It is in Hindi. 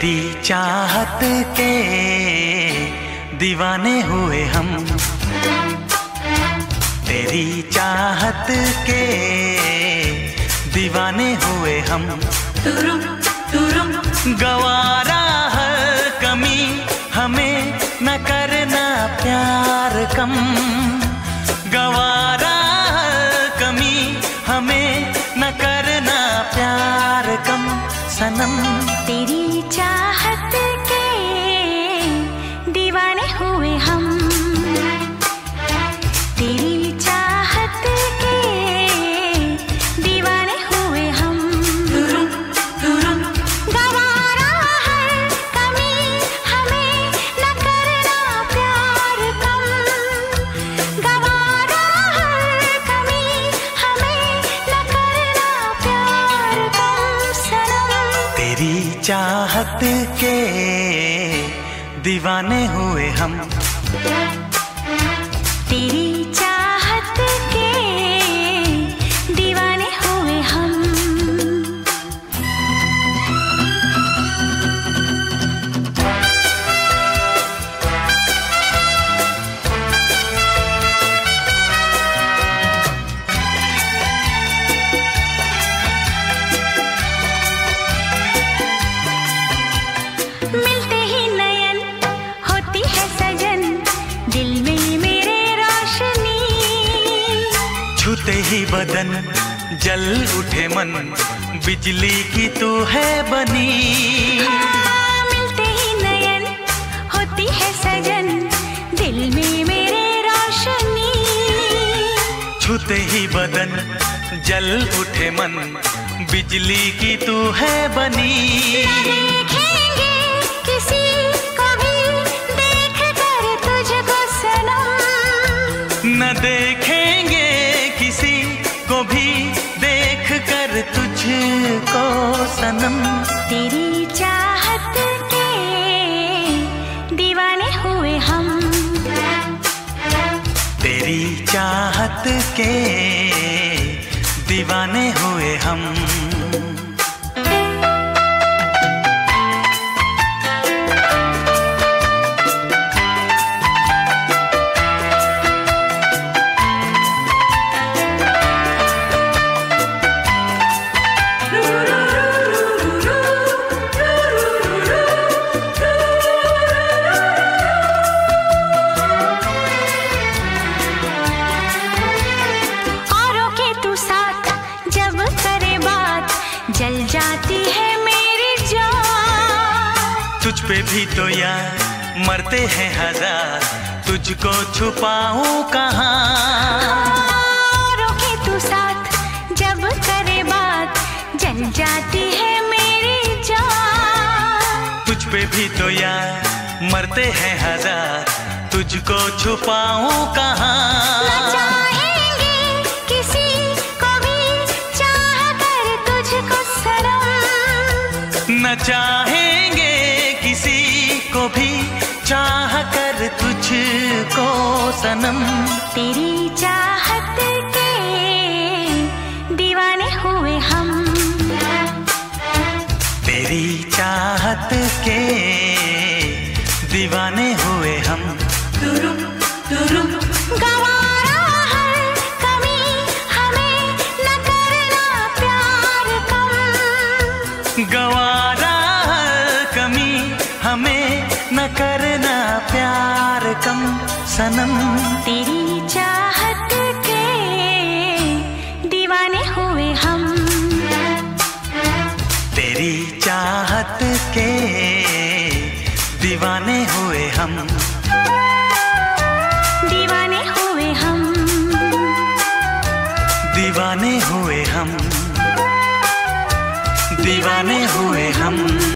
चाहत के दीवाने हुए हम। तेरी चाहत के दीवाने हुए हम। तुरुम तुरुम। गवारा हर कमी हमें न करना प्यार कम। गवारा हर कमी हमें न करना प्यार कम। सनम तेरी चाहत चाहत के दीवाने हुए हम। दिल में मेरे रोशनी। छूते ही बदन जल उठे मन बिजली की तू है बनी। हाँ, मिलते ही नयन होती है सजन दिल में मेरे रोशनी। छूते ही बदन जल उठे मन बिजली की तू है बनी। सनम। तेरी चाहत के दीवाने हुए हम। तेरी चाहत के दीवाने हुए हम। पे भी तो यार मरते हैं हज़ार। तुझको छुपाऊं कहाँ? औरों के तू साथ जब करे बात जल जाती है मेरी जान। तुझ पे भी तो यार मरते हैं हज़ार। तुझको छुपाऊं कहाँ? को भी चाह कर तुझको सनम। तेरी चाहत के दीवाने हुए हम। तेरी चाहत के दीवाने हुए हम। गवारा हर कमी हमें न करना प्यार कम। गवारा कमी हमें न करना प्यार कम सनम। तेरी चाहत के दीवाने हुए हम। तेरी चाहत के दीवाने हुए हम। दीवाने हुए हम। दीवाने हुए हम। दीवाने हुए हम।